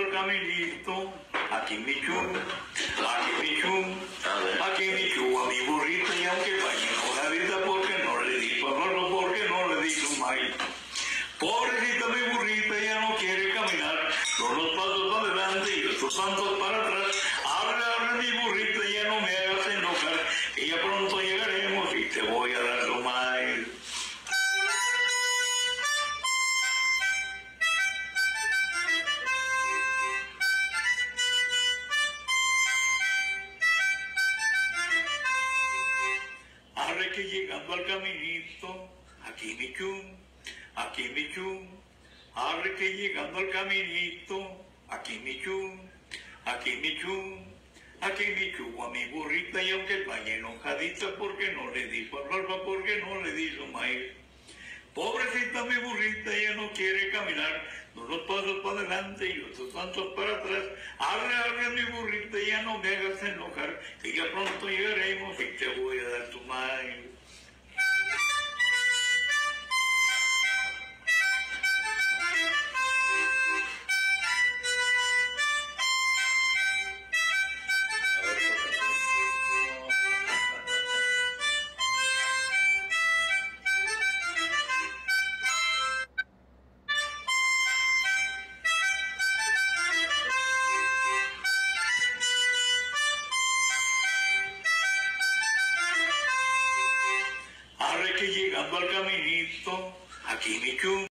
caminito, aquí mi chu, aquí mi chu, aquí mi chu a mi burrito y aunque vaya no la vida porque no le di papá, porque no le di su maíz. Pobrecita mi burrita ya no quiere caminar, con los pasos para adelante y los santos para atrás. Abre, abre mi burrita, ya no me hagas enojar, que ya pronto llegaremos y te voy a dar su Que llegando al caminito, aquí mi chum, aquí mi chum. Arre que llegando al caminito, aquí mi chum, aquí mi chum. Aquí mi chum a mi burrita y aunque vaya enojadita porque no le di alfa porque no le di su maíz. Pobrecita mi burrita ya no quiere caminar, unos pasos para adelante y otros tantos para atrás. Arre, arre mi burrita, ya no me hagas enojar, que ya pronto llegaremos y te voy Al caminito, aquí mi chum.